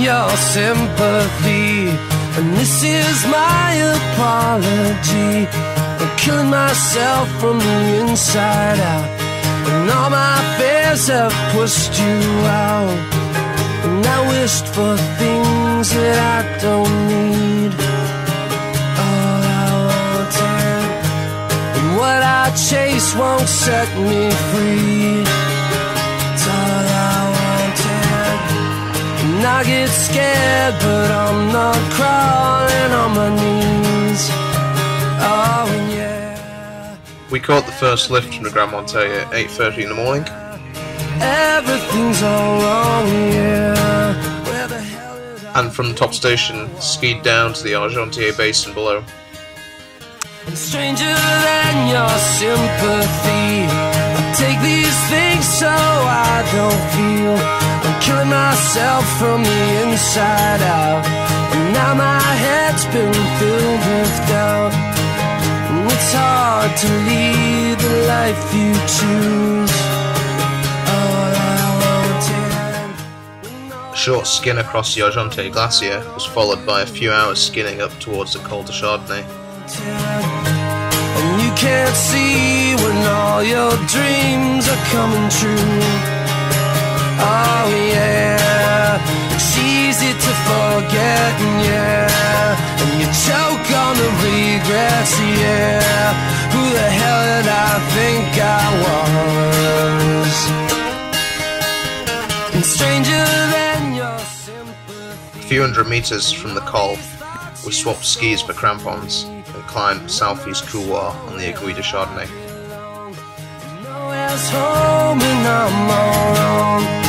your sympathy. And this is my apology. I'm killing myself from the inside out. And all my fears have pushed you out. And I wished for things that I don't need. All I wanted. And what I chase won't set me free. I get scared, but I'm not crawling on my knees. Oh, yeah. We caught the first lift from the Grands Montets at 8.30 in the morning. Everything's all wrong, yeah. Where the hell is I? and from the top station skied down to the Argentière basin below. Stranger than your sympathy. I take these things so I don't feel. Killing myself from the inside out. And now my head's been filled with doubt. And it's hard to lead the life you choose. All I wanted. A short skin across the Argentière Glacier was followed by a few hours skinning up towards the Col de Chardonnet. And you can't see when all your dreams are coming true. Oh yeah, it's easy to forget, and yeah, and you choke on the regrets, yeah. Who the hell did I think I was? And stranger than your sympathy. A few hundred meters from the Col, we swapped skis for crampons and climbed Southeast Couloir on the Aiguille de Chardonnet. Home and I'm all alone.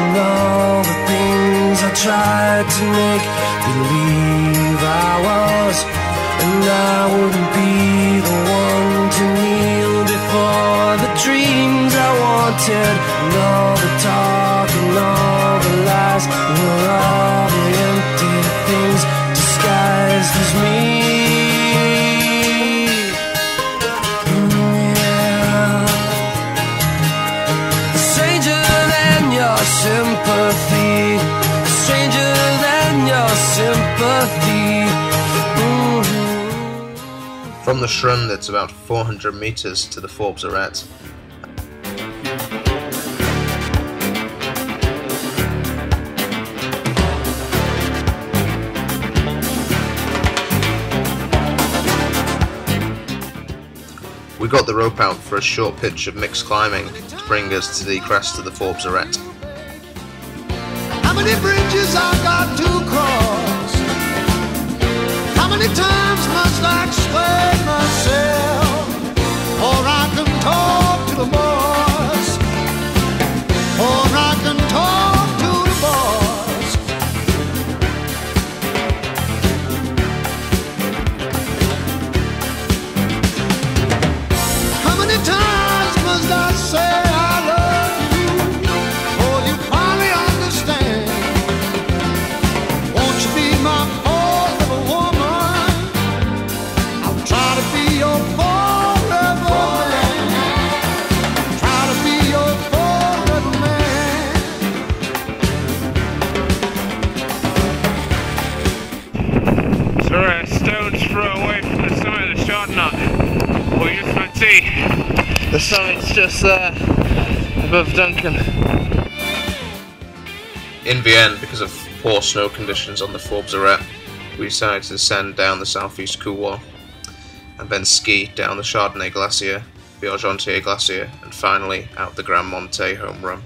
And all the things I tried to make believe I was. And I wouldn't be the one to kneel before the dreams I wanted. And all the talk and all the lies were From the Schrund, that's about 400 meters to the Forbes Arete. We got the rope out for a short pitch of mixed climbing to bring us to the crest of the Forbes Arete. How many bridges I got to cross? Many times must I explain throw away from the summit of the Chardonnet. Well, you can see the summit's just there above Duncan. In the end, because of poor snow conditions on the Forbes Arete, we decided to descend down the southeast couloir and then ski down the Chardonnet Glacier, the Argentière Glacier, and finally out the Grands Montets home run.